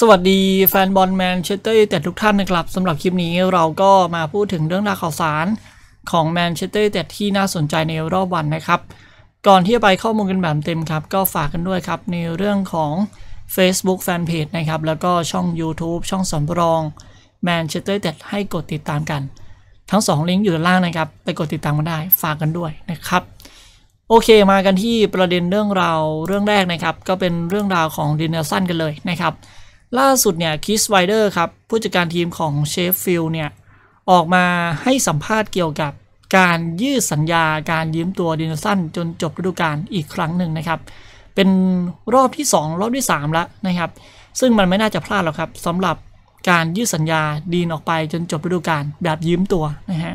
สวัสดีแฟนบอลแมนเชสเตอร์ยูไนเต็ดทุกท่านนะครับสำหรับคลิปนี้เราก็มาพูดถึงเรื่องราวข่าวสารของแมนเชสเตอร์ยูไนเต็ดที่น่าสนใจในรอบวันนะครับ ก่อนที่จะไปข้อมูลกันแบบเต็มครับ ก็ฝากกันด้วยครับ ในเรื่องของ Facebook Fanpage นะครับ แล้วก็ช่อง YouTube ช่องสำรองแมนเชสเตอร์ยูไนเต็ดให้กดติดตามกัน ทั้ง 2 ลิงก์อยู่ด้านล่างนะครับ ไปกดติดตามกันได้ฝากกันด้วยนะครับโอเคมากันที่ประเด็นเรื่องราวเรื่องแรกนะครับ ก็เป็นเรื่องราวของดีน เฮนเดอร์สันกันเลยนะครับ ล่าสุดเนี่ยคริสไวล์เดอร์ครับผู้จัดการทีมของเชฟฟิลด์เนี่ยออกมาให้สัมภาษณ์เกี่ยวกับการยืดสัญญาการยืมตัวดินสันจนจบฤดูกาลอีกครั้งหนึ่งนะครับ เป็นรอบที่ 2 รอบที่ 3 แล้วนะครับ ซึ่งมันไม่น่าจะพลาดหรอกครับสำหรับการยืดสัญญาดีนออกไปจนจบฤดูกาลแบบยืมตัวนะฮะ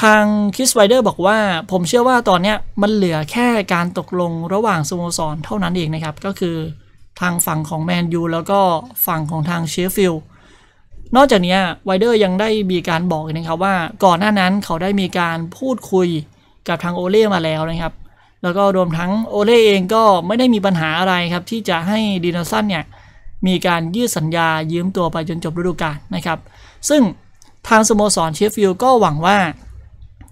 ทางคริสไวล์เดอร์บอกว่าผมเชื่อว่าตอนนี้มันเหลือแค่การตกลงระหว่างสโมสรเท่านั้นเองนะครับ ก็คือ ทางฝั่งของแมนยูแล้วก็ฝั่งของทางเชฟฟิลด์นอกจากนี้ไวล์เดอร์ยังได้มีการบอกนะครับว่าก่อนหน้านั้นเขาได้มีการพูดคุยกับทางโอเล่มาแล้วนะครับ แล้วก็รวมทั้งโอเล่เองก็ไม่ได้มีปัญหาอะไรครับ ที่จะให้ดินาสันเนี่ยมีการยืดสัญญายืมตัวไปจนจบฤดูกาลนะครับ ซึ่งทางสโมสรเชฟฟิลด์ก็หวังว่า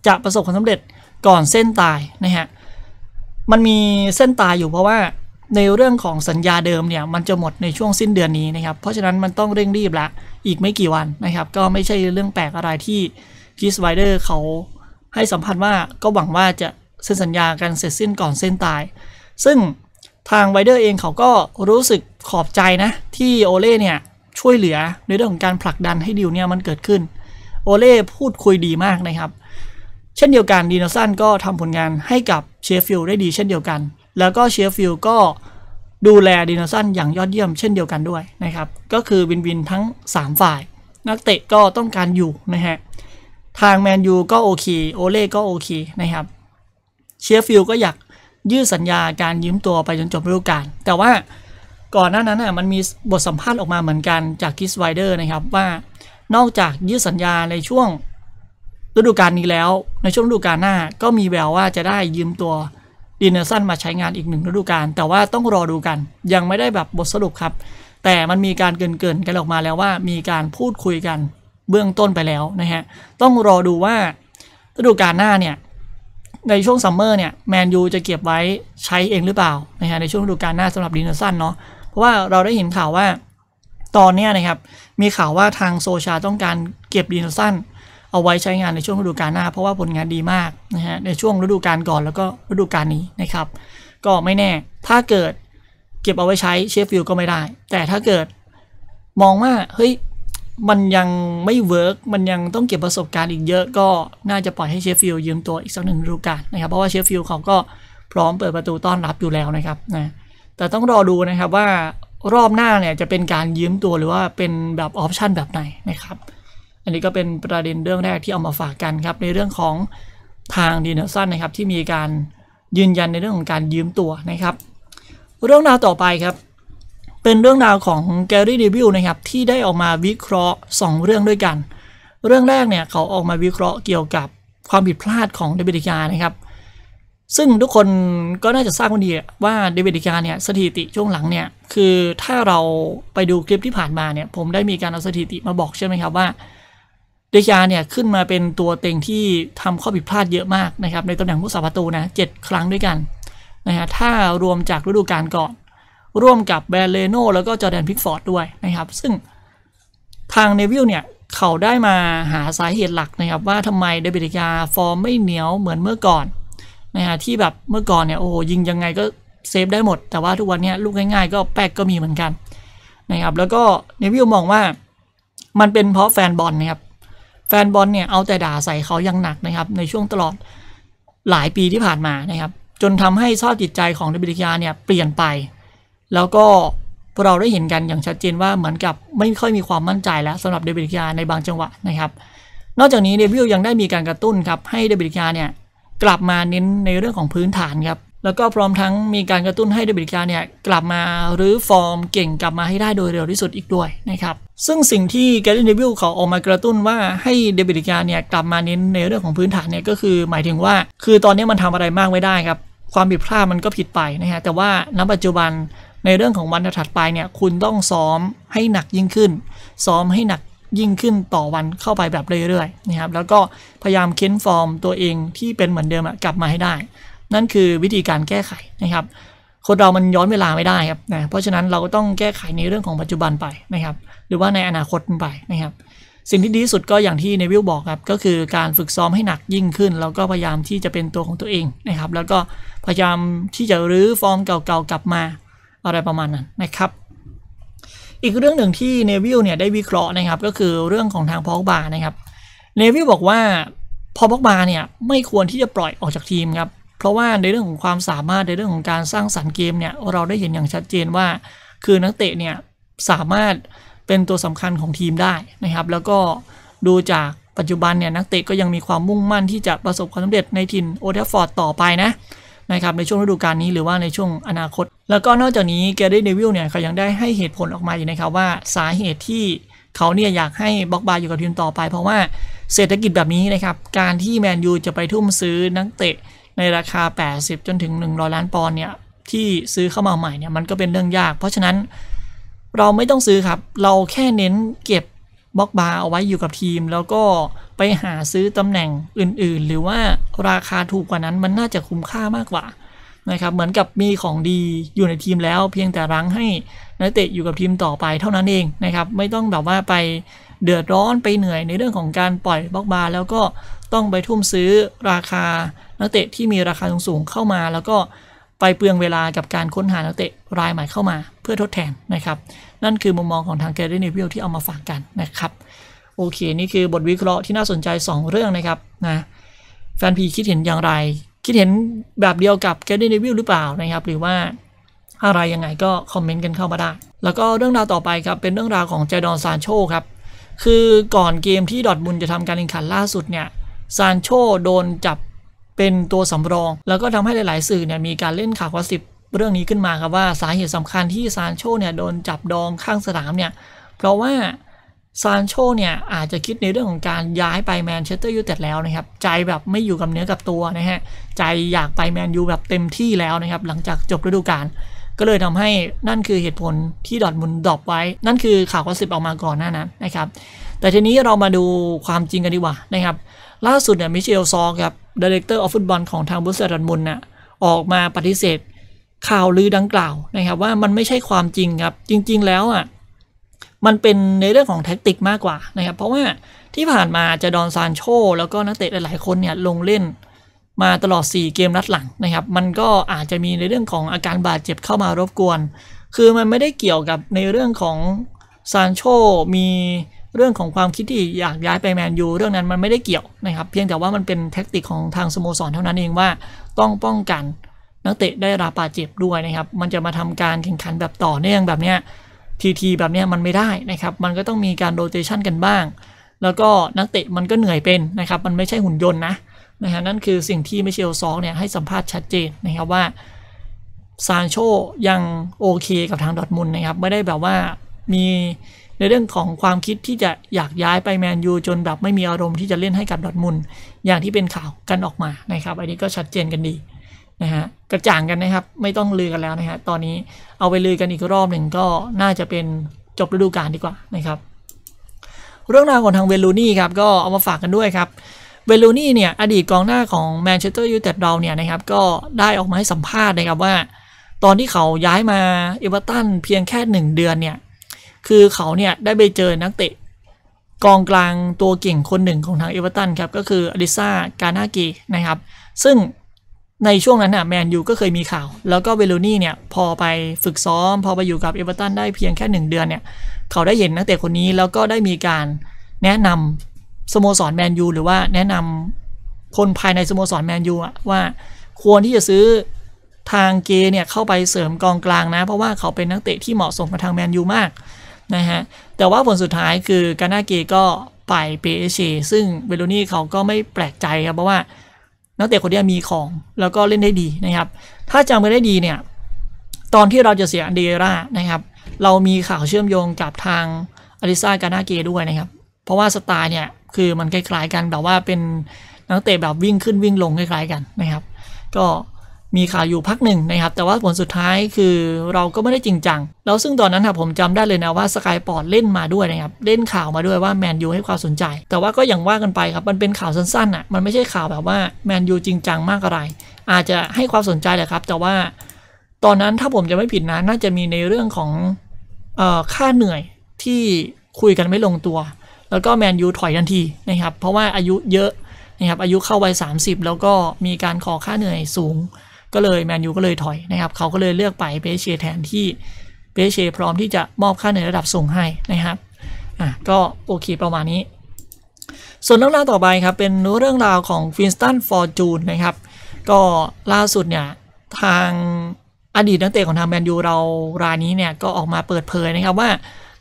จะประสบความสำเร็จก่อนเส้นตายนะฮะมันมีเส้นตายอยู่เพราะว่า ในเรื่องของสัญญาเดิมเนี่ยมันจะหมดในช่วงสิ้นเดือนนี้นะครับ เพราะฉะนั้นมันต้องเร่งรีบละอีกไม่กี่วันนะครับ ก็ไม่ใช่เรื่องแปลกอะไรที่คริสไวลเดอร์เขาให้สัมภาษณ์ว่าก็หวังว่าจะเซ็นสัญญากันเสร็จสิ้นก่อนเส้นตาย ซึ่งทางไวลเดอร์เองเขาก็รู้สึกขอบใจนะ ที่โอเล่เนี่ยช่วยเหลือในเรื่องของการผลักดันให้ดิวเนี่ยมันเกิดขึ้น โอเล่พูดคุยดีมากนะครับ เช่นเดียวกันดีนเฮนเดอร์สันก็ทำผลงานให้กับเชฟฟิลด์ได้ดีเช่นเดียวกัน แล้วก็เชฟฟิลด์ก็ดูแลเฮนเดอร์สันอย่างยอดเยี่ยมเช่นเดียวกันด้วยนะครับ ก็คือ win-win ทั้ง 3 ฝ่าย นักเตะก็ต้องการอยู่นะฮะ ทางแมนยูก็โอเค โอเล่ก็โอเคนะครับ เชฟฟิลด์ก็อยากยืดสัญญาการยืมตัวไปจนจบฤดูกาล แต่ว่าก่อนหน้านั้นน่ะมันมีบทสัมภาษณ์ออกมาเหมือนกันจากคริสไวลเดอร์นะครับว่านอกจากยืดสัญญาในช่วงฤดูกาลนี้แล้ว ในช่วงฤดูกาลหน้าก็มีแววว่าจะได้ยืมตัว ดีนเฮนเดอร์สันมาใช้งานอีกหนึ่งฤดูกาลแต่ว่าต้องรอดูกัน ยังไม่ได้แบบบทสรุปครับ แต่มันมีการเกริ่นเกริ่นกันออกมาแล้วว่า มีการพูดคุยกันเบื้องต้นไปแล้วนะฮะต้องรอดูว่าฤดูกาลหน้าเนี่ยในช่วง summer เนี่ยแมนยูจะเก็บไว้ใช้เองหรือเปล่านะฮะในช่วงฤดูกาลหน้าสำหรับดีนเฮนเดอร์สันเนาะเพราะว่าเราได้เห็นข่าวว่าตอนนี้นะครับมีข่าวว่าทางโซลชาต้องการเก็บดีนเฮนเดอร์สัน เอาไว้ใช้งานในช่วงฤดูกาลหน้า เพราะว่าผลงานดีมากนะฮะในช่วงฤดูกาลก่อนแล้วก็ฤดูกาลนี้นะครับ ก็ไม่แน่ถ้าเกิดเก็บเอาไว้ใช้เชฟฟิลด์ก็ไม่ได้ แต่ถ้าเกิดมองว่าเฮ้ยมันยังไม่ work มันยังต้องเก็บประสบการณ์อีกเยอะ ก็น่าจะปล่อยให้เชฟฟิลด์ยืมตัวอีกสักหนึ่งฤดูกาลนะครับเพราะว่าเชฟฟิลด์เขาก็พร้อมเปิดประตูต้อนรับอยู่แล้วนะครับนะแต่ต้องรอดูนะครับว่ารอบหน้าเนี่ยจะเป็นการยืมตัวหรือว่าเป็นแบบ option แบบไหนนะครับ อันนี้ก็เป็นประเด็นเรื่องแรกที่เอามาฝากกันครับในเรื่องของทางดีนเฮนเดอร์สันนะครับที่มีการยืนยันในเรื่องของการยืมตัวนะครับ เรื่องราวต่อไปครับ เป็นเรื่องราวของแกรี่เดวิลนะครับที่ได้ออกมาวิเคราะห์ 2 เรื่องด้วยกัน เรื่องแรกเนี่ยเขาออกมาวิเคราะห์เกี่ยวกับความผิดพลาดของเดวิดิกานะครับ ซึ่งทุกคนก็น่าจะทราบกันดีว่าเดวิดิกาเนี่ยสถิติช่วงหลังเนี่ยคือถ้าเราไปดูคลิปที่ผ่านมาเนี่ยผมได้มีการเอาสถิติมาบอกใช่ไหมครับว่า เดชาเนี่ยขึ้นมาเป็นตัวเต็งที่ทำข้อผิดพลาดเยอะมากนะครับในตำแหน่งผู้สาประตูนะเจ็ดครั้งด้วยกันนะฮะถ้ารวมจากฤดูกาลก่อนร่วมกับแบร์นด์เลโนแล้วก็จอร์แดนพิคฟอร์ดด้วยนะครับ ซึ่งทางเนวิลล์เนี่ยเขาได้มาหาสาเหตุหลักนะครับ ว่าทำไมเดวิดเดเคอาฟอร์มไม่เหนียวเหมือนเมื่อก่อนนะฮะที่แบบเมื่อก่อนเนี่ยโอ้โหยิงยังไงก็ save ได้หมด แต่ว่าทุกวันนี้ลูกง่ายๆ ก็แป๊กก็มีเหมือนกันนะครับแล้วก็เนวิลล์มองว่ามันเป็นเพราะแฟนบอลนะครับ แฟนบอลเนี่ยเอาแต่ด่าใส่เขาอย่างหนักนะครับ ในช่วงตลอดหลายปีที่ผ่านมานะครับ จนทำให้สภาพจิตใจของเดวิดเดเคอาเนี่ยเปลี่ยนไป แล้วก็พวกเราได้เห็นกันอย่างชัดเจนว่าเหมือนกับไม่ค่อยมีความมั่นใจแล้วสำหรับเดวิดเดเคอาในบางจังหวะนะครับ นอกจากนี้เนวิลล์ยังได้มีการกระตุ้นครับให้เดวิดเดเคอาเนี่ยกลับมาเน้นในเรื่องของพื้นฐานครับ แล้วก็พร้อมทั้งมีการกระตุ้นให้เดวิดเดเคอาเนี่ยกลับมารื้อฟอร์มเก่งกลับมาให้ได้โดยเร็วที่สุดอีกด้วยนะครับ ซึ่งสิ่งที่แกรี่เนวิลล์เขาออกมากระตุ้นว่าให้เดวิดการเนี่ยกลับมาเน้นในเรื่องของพื้นฐานเนี่ยก็คือหมายถึงว่า คือตอนนี้มันทำอะไรมากไม่ได้ครับความผิดพลาดมันก็ผิดไปนะฮะแต่ว่าณปัจจุบันในเรื่องของวันถัดไปเนี่ยคุณต้องซ้อมให้หนักยิ่งขึ้น ซ้อมให้หนักยิ่งขึ้นต่อวันเข้าไปแบบเรื่อยๆนะครับแล้วก็พยายามเค้นฟอร์มตัวเองที่เป็นเหมือนเดิมกลับมาให้ได้ นั่นคือวิธีการแก้ไขนะครับ คนเรามันย้อนเวลาไม่ได้ครับนะเพราะฉะนั้นเราก็ต้องแก้ไขในเรื่องของปัจจุบันไปนะครับ หรือว่าในอนาคตไปนะครับ สิ่งที่ดีที่สุดก็อย่างที่เนวิลบอกครับก็คือการฝึกซ้อมให้หนักยิ่งขึ้น แล้วก็พยายามที่จะเป็นตัวของตัวเองนะครับ แล้วก็พยายามที่จะรื้อฟอร์มเก่าๆกลับมาอะไรประมาณนั้นนะครับอีกเรื่องหนึ่งที่เนวิลเนี่ยได้วิเคราะห์นะครับก็คือเรื่องของทางพอกบานะครับเนวิลบอกว่าพอพอกบาเนี่ยไม่ควรที่จะปล่อยออกจากทีมครับ เพราะว่าในเรื่องของความสามารถในเรื่องของการสร้างสรรค์เกมเนี่ยเราได้เห็นอย่างชัดเจนว่า คือนักเตะเนี่ยสามารถเป็นตัวสำคัญของทีมได้นะครับ แล้วก็ดูจากปัจจุบันเนี่ยนักเตะก็ยังมีความมุ่งมั่นที่จะประสบความสำเร็จในทินโอเทฟฟอร์ดต่อไปนะนะครับในช่วงฤดูกาลนี้หรือว่าในช่วงอนาคต แล้วก็นอกจากนี้แกเรเนวิลเนี่ยเขายังได้ให้เหตุผลออกมาอยู่นะครับว่าสาเหตุที่เขาเนี่ยอยากให้บ็อกบาอยู่กับทีมต่อไป เพราะว่าเศรษฐกิจแบบนี้นะครับการที่แมนยูจะไปทุ่มซื้อนักเตะ ในราคา 80 จนถึง 100 ล้านปอนด์เนี่ยที่ซื้อเข้ามาใหม่เนี่ยมันก็เป็นเรื่องยาก เพราะฉะนั้นเราไม่ต้องซื้อครับ เราแค่เน้นเก็บบล็อกบาเอาไว้อยู่กับทีม แล้วก็ไปหาซื้อตำแหน่งอื่นๆ หรือว่าราคาถูกกว่านั้นมันน่าจะคุ้มค่ามากกว่านะครับเหมือนกับมีของดีอยู่ในทีมแล้ว เพียงแต่รั้งให้นักเตะอยู่กับทีมต่อไปเท่านั้นเองนะครับไม่ต้องแบบว่าไปเดือดร้อนไปเหนื่อยในเรื่องของการปล่อยบล็อกบาแล้วก็ต้องไปทุ่มซื้อราคา นักเตะที่มีราคาสูงๆเข้ามา แล้วก็ไปเปลืองเวลากับการค้นหานักเตะรายใหม่เข้ามา เพื่อทดแทนนะครับ นั่นคือมุมมองของทางแกเรนเนวิลที่เอามาฝากกันนะครับ โอเค นี่คือบทวิเคราะห์ที่น่าสนใจ 2 เรื่องนะครับนะแฟนพีคิดเห็นอย่างไร คิดเห็นแบบเดียวกับแกเรนเนวิลหรือเปล่านะครับ หรือว่าอะไรยังไงก็คอมเมนต์กันเข้ามาได้ แล้วก็เรื่องราวต่อไปครับ เป็นเรื่องราวของเจดอนซานโชครับ คือก่อนเกมที่ดอทมุนจะทำการแข่งขันล่าสุดเนี่ยซานโชโดนจับ เป็นตัวสำรอง แล้วก็ทำให้หลาย ๆ สื่อเนี่ยมีการเล่นข่าวกสิบเรื่องนี้ขึ้นมาครับว่าสาเหตุสำคัญที่ซานโชเนี่ยโดนจับดองข้างสนามเนี่ยเพราะว่าซานโชเนี่ยอาจจะคิดในเรื่องของการย้ายไปแมนเชสเตอร์ยูไนเต็ดแล้วนะครับ ใจแบบไม่อยู่กับเนื้อกับตัวนะฮะ ใจอยากไปแมนยูแบบเต็มที่แล้วนะครับ หลังจากจบฤดูกาลก็เลยทำให้นั่นคือเหตุผลที่ดอร์ทมุนด์ drop ไว้ นั่นคือข่าว gossip ออกมาก่อนหน้านั้นนะครับ แต่ทีนี้เรามาดูความจริงกันดีกว่านะครับ ล่าสุดเนี่ยมิชาเอลซอร์คครับ director of football ของทางโบรุสเซียดอร์ทมุนด์น่ะออกมาปฏิเสธข่าวลือดังกล่าวนะครับว่ามันไม่ใช่ความจริงครับ จริง ๆ แล้วอะมันเป็นในเรื่องของ tactic มากกว่านะครับ เพราะว่าที่ผ่านมาจาดอนซานโช่ แล้วก็นักเตะหลายๆคนเนี่ยลงเล่นมาตลอด 4 เกมนัดหลังนะครับ มันก็อาจจะมีในเรื่องของอาการบาดเจ็บเข้ามารบกวน คือมันไม่ได้เกี่ยวกับในเรื่องของซานโชมี เรื่องของความคิดที่อยากย้ายไปแมนยูเรื่องนั้นมันไม่ได้เกี่ยวนะครับ เพียงแต่ว่ามันเป็นแท็กติกของทางสโมสรเท่านั้นเองว่าต้องป้องกันนักเตะได้รับบาดเจ็บด้วยนะครับ มันจะมาทำการแข่งขันแบบต่อเนื่องแบบเนี้ยทีทีแบบเนี้ยมันไม่ได้นะครับ มันก็ต้องมีการโรเตชันกันบ้าง แล้วก็นักเตะมันก็เหนื่อยเป็นนะครับ มันไม่ใช่หุ่นยนต์นะนะฮะนั่นคือสิ่งที่มิเชลซองเนี่ยให้สัมภาษณ์ชัดเจนนะครับว่าซานโช่ยังโอเคกับทางดอร์ทมุนด์นะครับ ไม่ได้แบบว่ามี ในเรื่องของความคิดที่จะอยากย้ายไปแมนยูจนแบบไม่มีอารมณ์ที่จะเล่นให้กับดอร์ทมุนด์อย่างที่เป็นข่าวกันออกมานะครับ อันนี้ก็ชัดเจนกันดีนะฮะกระจ่างกันนะครับ ไม่ต้องลือกันแล้วนะฮะตอนนี้เอาไปลือกันอีกรอบหนึ่งก็น่าจะเป็นจบฤดูกาลดีกว่านะครับเรื่องราวของทางเวย์นรูนี่ย์ครับก็เอามาฝากกันด้วยครับเวย์นรูนี่ย์เนี่ยอดีตกองหน้าของแมนเชสเตอร์ยูไนเต็ดเราเนี่ยนะครับก็ได้ออกมาให้สัมภาษณ์นะครับว่า ตอนที่เขาย้ายมาเอเวอร์ตันเพียงแค่ 1 เดือนเนี่ย คือเขาเนี่ยได้ไปเจอนักเตะกองกลางตัวเก่งคนหนึ่งของทางเอเวอร์ตันครับ ก็คืออิดริสซ่ากาน่าเกย์นะครับ ซึ่งในช่วงนั้นน่ะแมนยูก็เคยมีข่าว แล้วก็เวย์นรูนี่ย์เนี่ยพอไปฝึกซ้อม พอไปอยู่กับเอเวอร์ตันได้เพียงแค่ 1 เดือนเนี่ย เขาได้เห็นนักเตะคนนี้แล้วก็ได้มีการแนะนำสโมสรแมนยูหรือว่าแนะนำคนภายในสโมสรแมนยูว่าควรที่จะซื้อทางเกเนี่ยเข้าไปเสริมกองกลางนะ เพราะว่าเขาเป็นนักเตะที่เหมาะสมกับทางแมนยูมาก นะฮะ แต่ว่าผลสุดท้ายคือกานาเกก็ไปเปเชซึ่งเบลูนี่เขาก็ไม่แปลกใจครับ เพราะว่านักเตะคนนี้มีของแล้วก็เล่นได้ดีนะครับ ถ้าจำไม่ได้ดีเนี่ย ตอนที่เราจะเสียอันเดร่านะครับ เรามีข่าวเชื่อมโยงกับทางอลิซากานาเกด้วยนะครับ เพราะว่าสไตล์เนี่ยคือมันคล้ายๆกันแบบว่าเป็นนักเตะแบบวิ่งขึ้นวิ่งลงคล้ายๆกันนะครับ ก็ มีข่าวอยู่พักหนึ่งนะครับ แต่ว่าผลสุดท้ายคือเราก็ไม่ได้จริงจัง แล้วซึ่งตอนนั้นครับผมจำได้เลยนะว่าสกายปอร์ตเล่นมาด้วยนะครับ เล่นข่าวมาด้วยว่าแมนยูให้ความสนใจ แต่ว่าก็อย่างว่ากันไปครับ มันเป็นข่าวสั้นๆอะ มันไม่ใช่ข่าวแบบว่าแมนยูจริงจังมากอะไร อาจจะให้ความสนใจแหละครับ แต่ว่าตอนนั้นถ้าผมจะไม่ผิดนะ น่าจะมีในเรื่องของเอ่อค่าเหนื่อยที่คุยกันไม่ลงตัว แล้วก็แมนยูถอยทันทีนะครับ เพราะว่าอายุเยอะนะครับ อายุเข้าวัย30 แล้วก็มีการขอค่าเหนื่อยสูง ก็เลยแมนยูก็เลยถอยนะครับเขาก็เลยเลือกไปเปเชแทนที่เปเชพร้อมที่จะมอบค่าเหนือระดับสูงให้นะครับอะก็โอเคประมาณนี้ ส่วนเรื่องราวต่อไปครับเป็นเรื่องราวของฟินสตันฟอร์จูนนะครับก็ล่าสุดเนี่ยทางอดีตนักเตะของทางแมนยูเรารายนี้เนี่ยก็ออกมาเปิดเผยนะครับว่า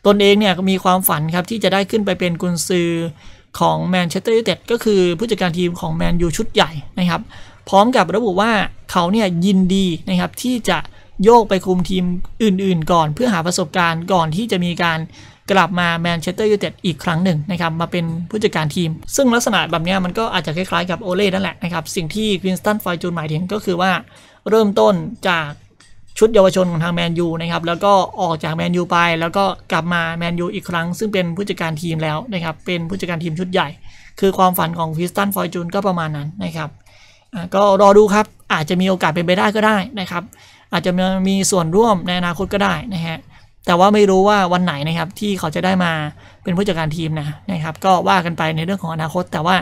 ตนเองเนี่ยมีความฝันครับที่จะได้ขึ้นไปเป็นกุนซือของแมนเชสเตอร์ยูไนเต็ดก็คือผู้จัดการทีมของแมนยูชุดใหญ่นะครับ พร้อมกับระบุว่าเขาเนี่ยยินดีนะครับที่จะโยกไปคุมทีมอื่น ๆ ก่อน เพื่อหาประสบการณ์ก่อนที่จะมีการกลับมาแมนเชสเตอร์ยูไนเต็ดอีกครั้งหนึ่งนะครับมาเป็นผู้จัดการทีม ซึ่งลักษณะแบบนี้มันก็อาจจะคล้ายๆกับโอเล่นั่นแหละนะครับ สิ่งที่ควินสตันไฟจูนหมายถึงก็คือว่าเริ่มต้นจากชุดเยาวชนของทางแมนยูนะครับแล้วก็ออกจากแมนยูไป แล้วก็กลับมาแมนยูอีกครั้ง ซึ่งเป็นผู้จัดการทีมแล้วนะครับเป็นผู้จัดการทีมชุดใหญ่ คือความฝันของคริสตันฟอยจูนก็ประมาณนั้นนะครับ ก็รอดูครับ อาจจะมีโอกาสเป็นไปได้ก็ได้นะครับ อาจจะมีส่วนร่วมในอนาคตก็ได้นะฮะแต่ว่าไม่รู้ว่าวันไหนนะครับที่เขาจะได้มาเป็นผู้จัดการทีมนะนะครับ ก็ว่ากันไปในเรื่องของอนาคต แต่ว่า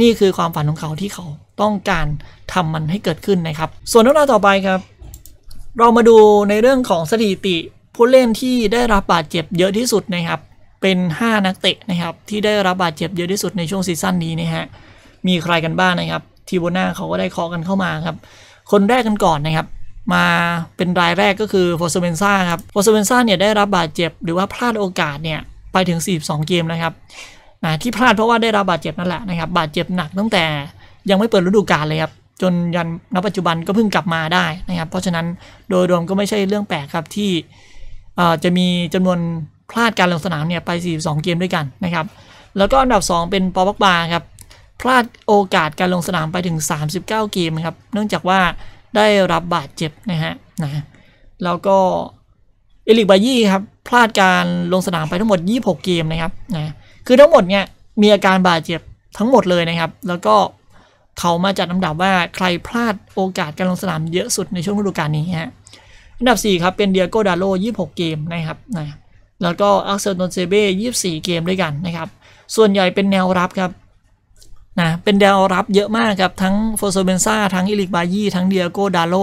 นี่คือความฝันของเขาที่เขาต้องการทำมันให้เกิดขึ้นนะครับ ส่วนเรื่องราวต่อไปครับ เรามาดูในเรื่องของสถิติ ผู้เล่นที่ได้รับบาดเจ็บเยอะที่สุดนะครับ เป็น 5 นักเตะนะครับที่ได้รับบาดเจ็บเยอะที่สุดในช่วง season นี้นะฮะมีใครกันบ้างนะครับ ทีโบนาเขาก็ได้เคาะกันเข้ามาครับ คนแรกกันก่อนนะครับ มาเป็นรายแรกก็คือโฟซูเมนซ่าห์ครับโฟซูเมนซ่าห์เนี่ยได้รับบาดเจ็บหรือว่าพลาดโอกาสเนี่ยไปถึง 42 เกมนะครับนะที่พลาดเพราะว่าได้รับบาดเจ็บนั่นแหละนะครับ บาดเจ็บหนักตั้งแต่ยังไม่เปิดฤดูกาลเลยครับ จนยันณปัจจุบันก็เพิ่งกลับมาได้นะครับ เพราะฉะนั้นโดยรวมก็ไม่ใช่เรื่องแปลกครับที่จะมีจำนวนพลาดการลงสนามเนี่ยไป 42 เกมด้วยกันนะครับ แล้วก็อันดับ 2 เป็นปอบักบาครับ พลาดโอกาสการลงสนามไปถึง 39 เกมครับ เนื่องจากว่าได้รับบาดเจ็บนะฮะนะแล้วก็เอริก ไบยี่ครับพลาดการลงสนามไปทั้งหมด 26 เกมนะครับนะคือทั้งหมดเนี่ยมีอาการบาดเจ็บทั้งหมดเลยนะครับ แล้วก็เขามาจัดลำดับว่าใครพลาดโอกาสการลงสนามเยอะสุดในช่วงฤดูกาลนี้ฮะอันดับ 4 ครับ เป็นดิโอโกดาโลต์ 26 เกมนะครับนะแล้วก็อักเซล ตวนเซเบ้24 เกมด้วยกันนะครับ ส่วนใหญ่เป็นแนวรับครับ นะเป็นแนวรับเยอะมากครับ ทั้งโฟซู-เมนซาห์ทั้งเอริก ไบยี่ทั้งดิโอโกดาโลต์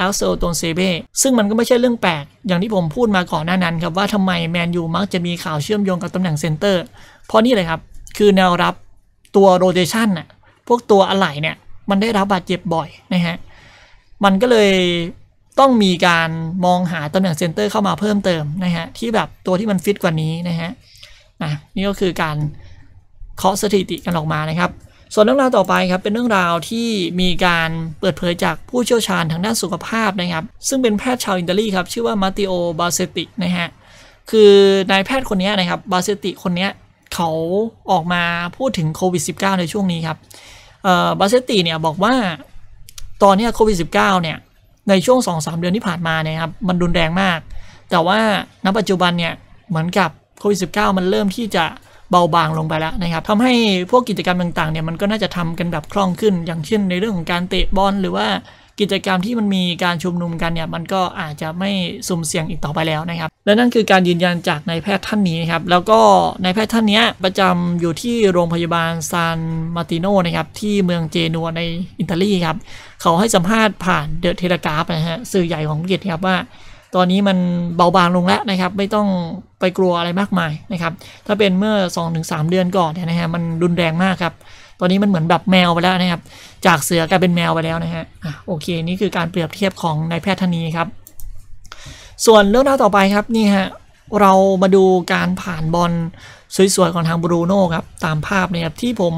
อักเซล ตวนเซเบ้ซึ่งมันก็ไม่ใช่เรื่องแปลก อย่างที่ผมพูดมาก่อนหน้านั้นครับ ว่าทำไมแมนยูมักจะมีข่าวเชื่อมโยงกับตำแหน่งเซนเตอร์ เพราะนี่เลยครับ คือแนวรับตัว rotation น่ะพวกตัวอะไหล่เนี่ย มันได้รับบาดเจ็บบ่อยนะฮะมันก็เลยต้องมีการมองหาตำแหน่งเซนเตอร์เข้ามาเพิ่มเติมนะฮะที่แบบตัวที่มันฟิตกว่านี้นะฮะนะนี่ก็คือการ เคาะสถิติกันออกมานะครับ ส่วนเรื่องราวต่อไปครับเป็นเรื่องราวที่มีการเปิดเผยจากผู้เชี่ยวชาญทางด้านสุขภาพนะครับ ซึ่งเป็นแพทย์ชาวอิตาลีครับชื่อว่ามาติโอบาเซตินะฮะคือนายแพทย์คนนี้นะครับบาเซติคนนี้เขาออกมาพูดถึงโควิด -19 ในช่วงนี้ครับบาเซติเนี่ยบอกว่าตอนนี้โควิด -19 เนี่ยในช่วง 2-3 เดือนที่ผ่านมาเนี่ยครับมันรุนแรงมาก แต่ว่าณปัจจุบันเนี่ยเหมือนกับโควิด -19 มันเริ่มที่จะ เบาบางลงไปแล้วนะครับทำให้พวกกิจกรรมต่างๆเนี่ยมันก็น่าจะทำกันแบบคล่องขึ้น อย่างเช่น ในเรื่องของการเตะบอลหรือว่ากิจกรรมที่มันมีการชุมนุมกันเนี่ยมันก็อาจจะไม่สุ่มเสี่ยงอีกต่อไปแล้วนะครับ และนั่นคือการยืนยันจากนายแพทย์ท่านนี้นะครับ แล้วก็นายแพทย์ท่านนี้ประจำอยู่ที่โรงพยาบาลซานมาติโนนะครับที่เมืองเจนัวในอิตาลีครับ เขาให้สัมภาษณ์ผ่านเดอะเทเลกราฟนะฮะสื่อใหญ่ของอังกฤษครับว่า ตอนนี้มันเบาบางลงแล้วนะครับ ไม่ต้องไปกลัวอะไรมากมายนะครับ ถ้าเป็นเมื่อ 2-3 เดือนก่อนเนี่ยนะฮะมันรุนแรงมากครับ ตอนนี้มันเหมือนแบบแมวไปแล้วนะครับ จากเสือกลายเป็นแมวไปแล้วนะฮะอะโอเค นี่คือการเปรียบเทียบของนายแพทย์ท่านนี้ครับ ส่วนเรื่องราวต่อไปครับนี่ฮะเรามาดูการผ่านบอลสวยๆของทางบรูโน่ครับตามภาพนะครับที่ผม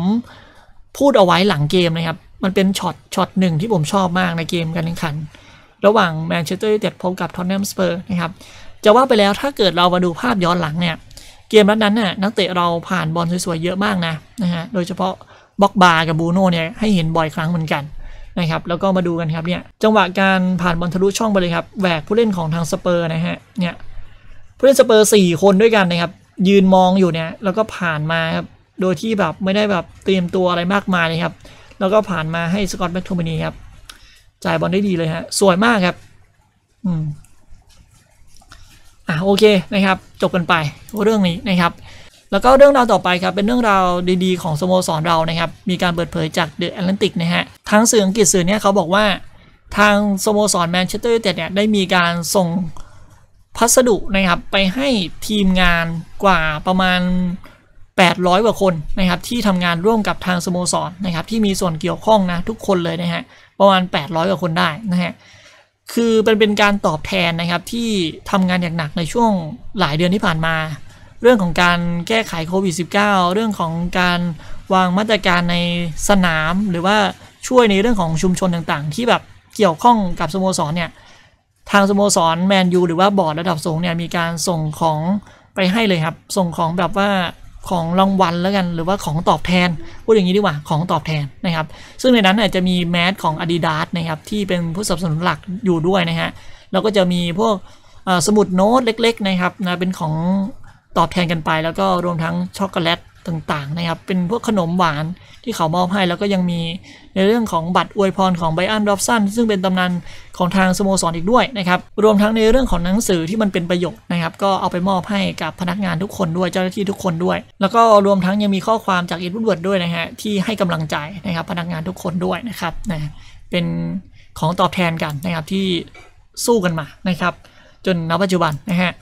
พูดเอาไว้หลังเกมนะครับ มันเป็นช็อตช็อตหนึ่งที่ผมชอบมากในเกมการแข่งขัน ระหว่างแมนเชสเตอร์ยูไนเต็ดพบกับทอตแนมสเปอร์นะครับจะว่าไปแล้วถ้าเกิดเรามาดูภาพย้อนหลังเนี่ยเกมนั้นน่ะนักเตะเราผ่านบอลสวยๆเยอะมากนะนะฮะโดยเฉพาะป็อกบากับบรูโน่เนี่ยให้เห็นบ่อยครั้งเหมือนกันนะครับแล้วก็มาดูกันครับเนี่ยจังหวะการผ่านบอลทะลุช่องไปเลยครับแหวกผู้เล่นของทางสเปอร์นะฮะเนี่ยผู้เล่นสเปอร์สี่คนด้วยกันนะครับยืนมองอยู่เนี่ยแล้วก็ผ่านมาครับโดยที่แบบไม่ได้แบบเตรียมตัวอะไรมากมายเลยครับแล้วก็ผ่านมาให้สก็อตต์ แม็คโทมิเนย์ครับ จ่ายบอลได้ดีเลยฮะ สวยมากครับ อืม อะโอเคนะครับ จบกันไปเรื่องนี้นะครับ แล้วก็เรื่องราวต่อไปครับ เป็นเรื่องราวดีๆ ของสโมสรเรานะครับ มีการเปิดเผยจาก The Athletic นะฮะ ทางสื่ออังกฤษสื่อเนี่ยเขาบอกว่า ทางสโมสรแมนเชสเตอร์ยูไนเต็ดเนี่ยได้มีการส่งพัสดุนะครับไปให้ทีมงานกว่าประมาณ 800 กว่าคนนะครับที่ทำงานร่วมกับทางสโมสรนะครับที่มีส่วนเกี่ยวข้องนะทุกคนเลยนะฮะประมาณ 800 กว่าคนได้นะฮะคือเป็นเป็นการตอบแทนนะครับที่ทำงานอย่างหนักในช่วงหลายเดือนที่ผ่านมา เรื่องของการแก้ไขโควิด -19 เรื่องของการวางมาตรการในสนามหรือว่าช่วยในเรื่องของชุมชนต่างๆ ที่แบบเกี่ยวข้องกับสโมสรเนี่ยทางสโมสรแมนยูหรือว่าบอร์ดระดับสูงเนี่ยมีการส่งของไปให้เลยครับ ส่งของแบบว่า ของรางวัลแล้วกัน หรือว่าของตอบแทน พูดอย่างนี้ดีกว่าของตอบแทนนะครับ ซึ่งในนั้นจะมีแมสก์ของ Adidas นะครับที่เป็นผู้สนับสนุนหลักอยู่ด้วยนะฮะแล้วก็จะมีพวกสมุดโน้ตเล็กๆนะครับนะเป็นของตอบแทนกันไป แล้วก็รวมทั้งช็อกโกแลต ต่างๆนะครับ เป็นพวกขนมหวานที่เขามอบให้แล้วก็ยังมีในเรื่องของบัตรอวยพรของไบรอัน ร็อบสันซึ่งเป็นตำนานของทางสโมสรอีกด้วยนะครับ รวมทั้งในเรื่องของหนังสือที่มันเป็นประโยชน์นะครับ ก็เอาไปมอบให้กับพนักงานทุกคนด้วยเจ้าหน้าที่ทุกคนด้วย แล้วก็รวมทั้งยังมีข้อความจากเอ็ดวูดเวิร์ดด้วยนะฮะที่ให้กำลังใจนะครับพนักงานทุกคนด้วยนะครับนะเป็นของตอบแทนกันนะครับที่สู้กันมานะครับ จนณปัจจุบันนะฮะ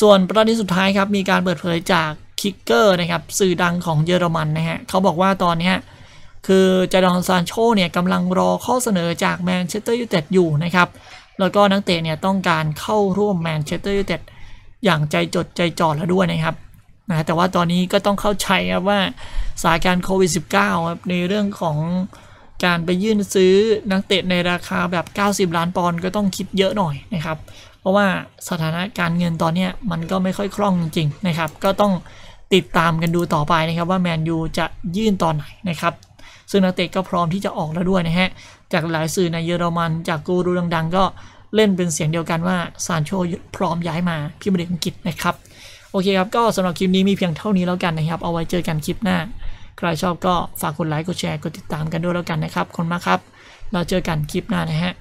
ส่วนประเด็นสุดท้ายครับมีการเปิดเผยจาก คิกเกอร์นะครับสื่อดังของเยอรมันนะฮะเขาบอกว่าตอนนี้คือจาดอนซานโชเนี่ยกำลังรอข้อเสนอจากแมนเชสเตอร์ยูไนเต็ดอยู่นะครับ แล้วก็นักเตะเนี่ยต้องการเข้าร่วมแมนเชสเตอร์ยูไนเต็ดอย่างใจจดใจจ่อแล้วด้วยนะครับนะแต่ว่าตอนนี้ก็ต้องเข้าใจครับว่าสถานการณ์โควิด -19 ครับในเรื่องของการไปยื่นซื้อนักเตะในราคาแบบ 90 ล้านปอนด์ก็ต้องคิดเยอะหน่อยนะครับ เพราะว่าสถานการณ์เงินตอนนี้มันก็ไม่ค่อยคล่องจริงนะครับ ก็ต้อง ติดตามกันดูต่อไปนะครับว่าแมนยูจะยื่นตอนไหนนะครับซึ่งนักเตะก็พร้อมที่จะออกแล้วด้วยนะฮะจากหลายสื่อในเยอรมัน จากกูรูดัง ๆ ก็เล่นเป็นเสียงเดียวกันว่าซานโชพร้อมย้ายมาพิมพ์เด็กอังกฤษนะครับโอเคครับก็สำหรับคลิปนี้มีเพียงเท่านี้แล้วกันนะครับ เอาไว้เจอกันคลิปหน้า ใครชอบก็ฝากกดไลค์กดแชร์กดติดตามกันด้วยแล้วกันนะครับคุณมากครับ เราเจอกันคลิปหน้านะฮะ